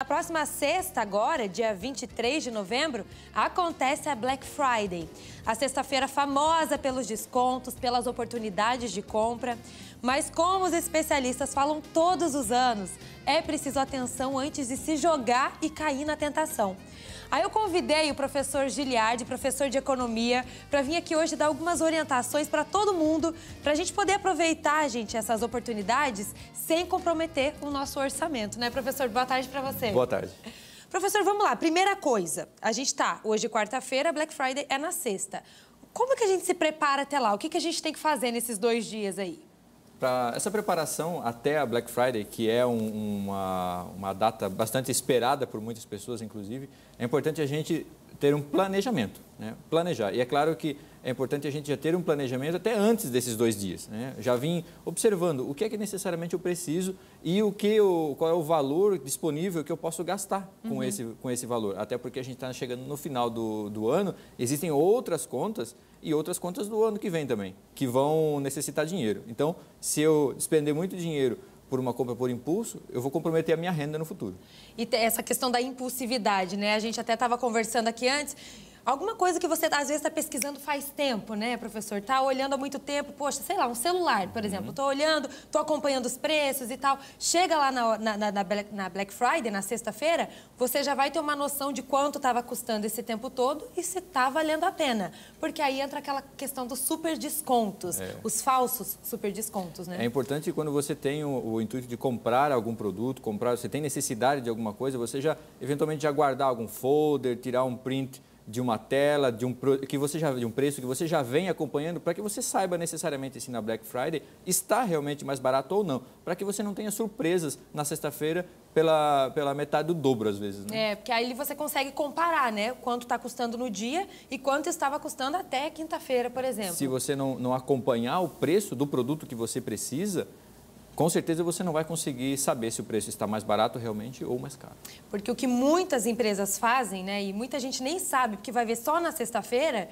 Na próxima sexta, agora, dia 23 de novembro, acontece a Black Friday. A sexta-feira famosa pelos descontos, pelas oportunidades de compra. Mas como os especialistas falam todos os anos, é preciso atenção antes de se jogar e cair na tentação. Aí eu convidei o professor Giliardi, professor de economia, para vir aqui hoje dar algumas orientações para todo mundo, para a gente poder aproveitar, gente, essas oportunidades sem comprometer o nosso orçamento, né, professor? Boa tarde para você. Boa tarde. Professor, vamos lá. Primeira coisa, a gente tá hoje quarta-feira, Black Friday é na sexta. Como que a gente se prepara até lá? O que, que a gente tem que fazer nesses dois dias aí? Para essa preparação até a Black Friday, que é um, uma, uma data bastante esperada por muitas pessoas, inclusive, é importante a gente ter um planejamento, né? planejar. E é claro que é importante a gente já ter um planejamento até antes desses dois dias. Né? Já vim observando o que é que necessariamente eu preciso e o que eu, qual é o valor disponível que eu posso gastar com, uhum. esse, com esse valor. Até porque a gente está chegando no final do, do ano, existem outras contas e outras contas do ano que vem também, que vão necessitar dinheiro. Então, se eu despender muito dinheiro por uma compra por impulso, eu vou comprometer a minha renda no futuro. E essa questão da impulsividade, né? A gente até estava conversando aqui antes Alguma coisa que você às vezes está pesquisando faz tempo, né, professor? Está olhando há muito tempo, poxa, sei lá, um celular, por exemplo. Estou uhum. olhando, estou acompanhando os preços e tal. Chega lá na, na, na, Black, na Black Friday, na sexta-feira, você já vai ter uma noção de quanto estava custando esse tempo todo e se está valendo a pena. Porque aí entra aquela questão dos super descontos, é. os falsos super descontos, né? É importante quando você tem o, o, intuito de comprar algum produto, comprar, você tem necessidade de alguma coisa, você já eventualmente já guardar algum folder, tirar um print de uma tela, de um, que você já, de um preço que você já vem acompanhando, para que você saiba necessariamente se na Black Friday está realmente mais barato ou não, para que você não tenha surpresas na sexta-feira pela, pela metade do dobro, às vezes. Né? É, porque aí você consegue comparar, né? Quanto está custando no dia e quanto estava custando até quinta-feira, por exemplo. Se você não, não acompanhar o preço do produto que você precisa, com certeza você não vai conseguir saber se o preço está mais barato realmente ou mais caro. Porque o que muitas empresas fazem, né, e muita gente nem sabe, porque vai ver só na sexta-feira,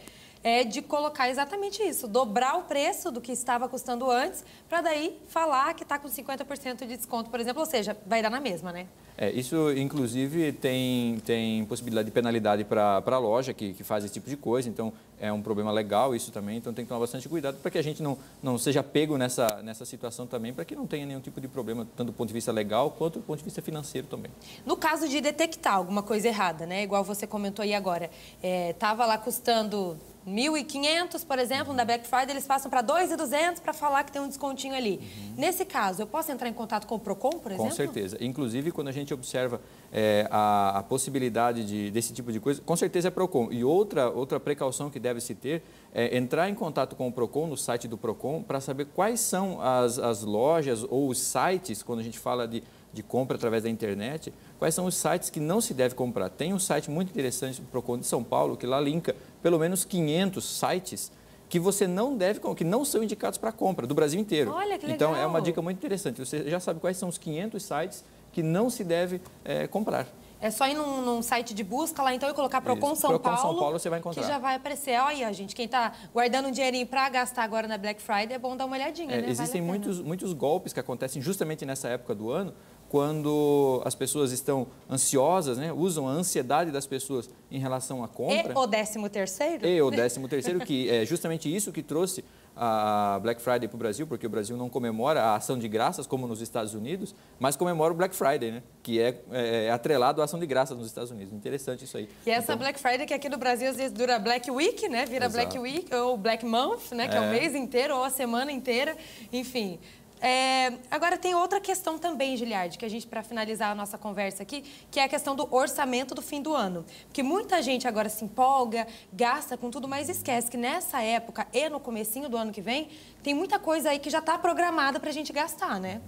é de colocar exatamente isso, dobrar o preço do que estava custando antes, para daí falar que está com 50% de desconto, por exemplo, ou seja, vai dar na mesma, né? É, isso, inclusive, tem, tem possibilidade de penalidade para a loja que, que faz esse tipo de coisa, então é um problema legal isso também, então tem que tomar bastante cuidado para que a gente não, não seja pego nessa, nessa situação também, para que não tenha nenhum tipo de problema, tanto do ponto de vista legal quanto do ponto de vista financeiro também. No caso de detectar alguma coisa errada, né, igual você comentou aí agora, estava é, lá custando 1.500, por exemplo, na Black Friday, eles passam para 2.200 para falar que tem um descontinho ali. Uhum. Nesse caso, eu posso entrar em contato com o PROCON, por exemplo? Com certeza. Inclusive, quando a gente observa é, a, a, possibilidade de, desse tipo de coisa, com certeza é PROCON. E outra, outra precaução que deve se ter é entrar em contato com o PROCON, no site do PROCON, para saber quais são as, as lojas ou os sites, quando a gente fala de de compra através da internet, quais são os sites que não se deve comprar. Tem um site muito interessante do Procon de São Paulo que lá linka pelo menos 500 sites que você não deve, que não são indicados para compra do Brasil inteiro. Olha, que legal. Então é uma dica muito interessante. Você já sabe quais são os 500 sites que não se deve é, comprar. É só ir num, num, site de busca lá então e colocar Procon São Procon Paulo. São Paulo você vai encontrar. Que já vai aparecer. Olha, gente, quem está guardando um dinheirinho para gastar agora na Black Friday é bom dar uma olhadinha, é, né? Existem vale muitos, muitos golpes que acontecem justamente nessa época do ano, quando as pessoas estão ansiosas, né? usam a ansiedade das pessoas em relação à compra. E o décimo terceiro? E o décimo terceiro, que é justamente isso que trouxe a Black Friday para o Brasil, porque o Brasil não comemora a ação de graças como nos Estados Unidos, mas comemora o Black Friday, né? que é, é, é atrelado à ação de graças nos Estados Unidos. Interessante isso aí. E essa então... Black Friday que aqui no Brasil às vezes dura Black Week, né? Vira Exato. Black Week ou Black Month, né? Que é. é o mês inteiro ou a semana inteira. Enfim, é, agora tem outra questão também, Giliardi, que a gente, para finalizar a nossa conversa aqui, que é a questão do orçamento do fim do ano. Porque muita gente agora se empolga, gasta com tudo, mas esquece que nessa época e no comecinho do ano que vem, tem muita coisa aí que já está programada para a gente gastar, né?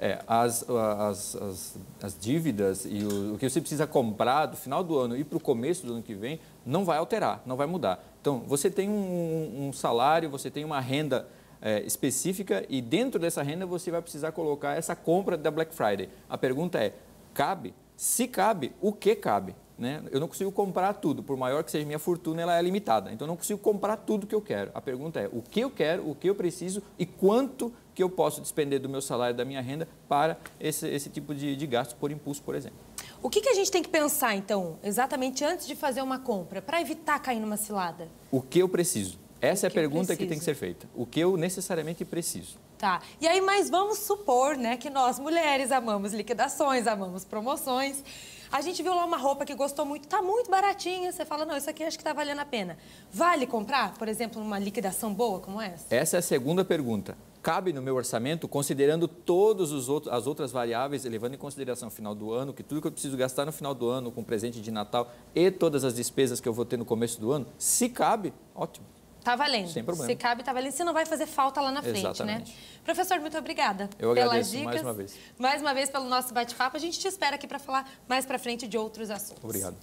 É, as, as, as, as dívidas e o, o, que você precisa comprar do final do ano e para o começo do ano que vem não vai alterar, não vai mudar. Então, você tem um, um salário, você tem uma renda é, específica e dentro dessa renda você vai precisar colocar essa compra da Black Friday. A pergunta é, cabe? Se cabe, o que cabe? Né? Eu não consigo comprar tudo, por maior que seja minha fortuna, ela é limitada. Então, eu não consigo comprar tudo que eu quero. A pergunta é o que eu quero, o que eu preciso e quanto que eu posso despender do meu salário, da minha renda para esse, esse tipo de, de gasto por impulso, por exemplo. O que, que a gente tem que pensar, então, exatamente antes de fazer uma compra, para evitar cair numa cilada? O que eu preciso? Essa é a pergunta que tem que ser feita. O que eu necessariamente preciso? Tá. E aí, mas vamos supor, né, que nós mulheres amamos liquidações, amamos promoções. A gente viu lá uma roupa que gostou muito, tá muito baratinha. Você fala, não, isso aqui acho que tá valendo a pena. Vale comprar, por exemplo, numa liquidação boa como essa? Essa é a segunda pergunta. Cabe no meu orçamento, considerando todas as outras variáveis, levando em consideração o final do ano, que tudo que eu preciso gastar no final do ano com presente de Natal e todas as despesas que eu vou ter no começo do ano, se cabe, ótimo. Tá valendo. Sem problema. Se cabe, tá valendo. Se não vai fazer falta lá na frente, Exatamente. né? Professor, muito obrigada Eu pelas agradeço dicas. mais uma vez. Mais uma vez pelo nosso bate-papo. A gente te espera aqui para falar mais para frente de outros assuntos. Obrigado.